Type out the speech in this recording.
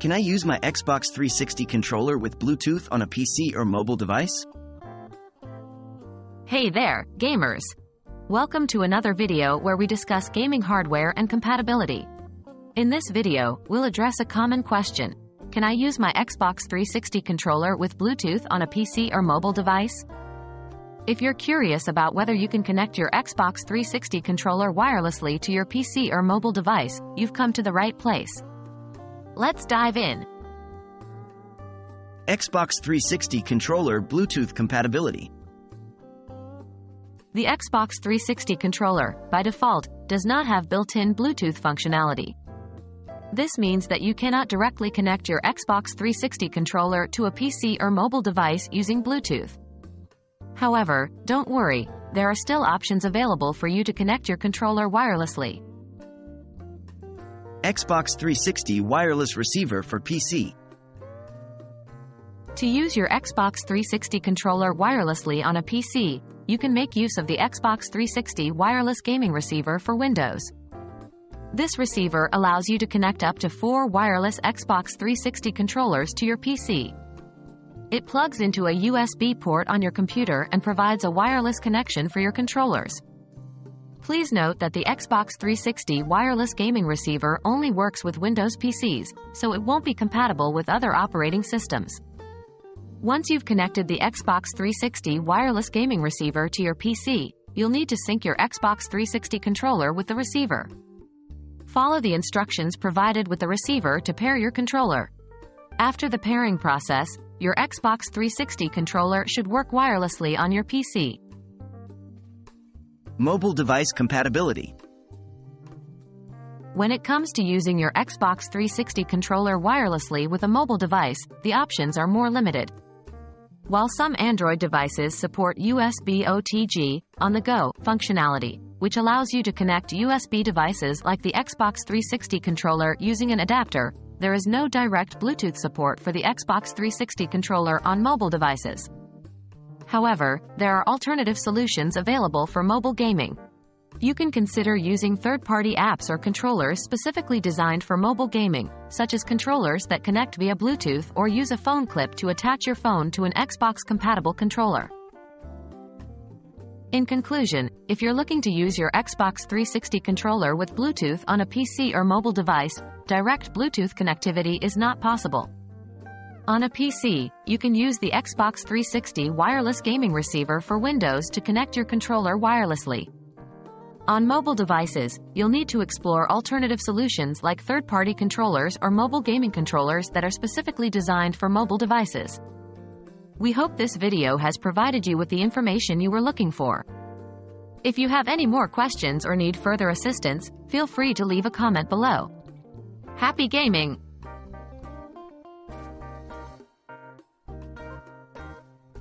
Can I use my Xbox 360 controller with Bluetooth on a PC or mobile device? Hey there, gamers! Welcome to another video where we discuss gaming hardware and compatibility. In this video, we'll address a common question. Can I use my Xbox 360 controller with Bluetooth on a PC or mobile device? If you're curious about whether you can connect your Xbox 360 controller wirelessly to your PC or mobile device, you've come to the right place. Let's dive in. Xbox 360 controller Bluetooth compatibility. The Xbox 360 controller, by default, does not have built-in Bluetooth functionality. This means that you cannot directly connect your Xbox 360 controller to a PC or mobile device using Bluetooth. However, don't worry, there are still options available for you to connect your controller wirelessly. Xbox 360 wireless receiver for PC. To use your Xbox 360 controller wirelessly on a PC, you can make use of the Xbox 360 wireless gaming receiver for Windows. This receiver allows you to connect up to four wireless Xbox 360 controllers to your PC. It plugs into a USB port on your computer and provides a wireless connection for your controllers. Please note that the Xbox 360 wireless gaming receiver only works with Windows PCs, so it won't be compatible with other operating systems. Once you've connected the Xbox 360 wireless gaming receiver to your PC, you'll need to sync your Xbox 360 controller with the receiver. Follow the instructions provided with the receiver to pair your controller. After the pairing process, your Xbox 360 controller should work wirelessly on your PC. Mobile device compatibility. When it comes to using your Xbox 360 controller wirelessly with a mobile device, the options are more limited. While some Android devices support USB OTG, on the go functionality, which allows you to connect USB devices like the Xbox 360 controller using an adapter, there is no direct Bluetooth support for the Xbox 360 controller on mobile devices. However, there are alternative solutions available for mobile gaming. You can consider using third-party apps or controllers specifically designed for mobile gaming, such as controllers that connect via Bluetooth or use a phone clip to attach your phone to an Xbox-compatible controller. In conclusion, if you're looking to use your Xbox 360 controller with Bluetooth on a PC or mobile device, direct Bluetooth connectivity is not possible. On a PC, you can use the Xbox 360 wireless gaming receiver for Windows to connect your controller wirelessly. On mobile devices, you'll need to explore alternative solutions like third-party controllers or mobile gaming controllers that are specifically designed for mobile devices. We hope this video has provided you with the information you were looking for. If you have any more questions or need further assistance, feel free to leave a comment below. Happy gaming!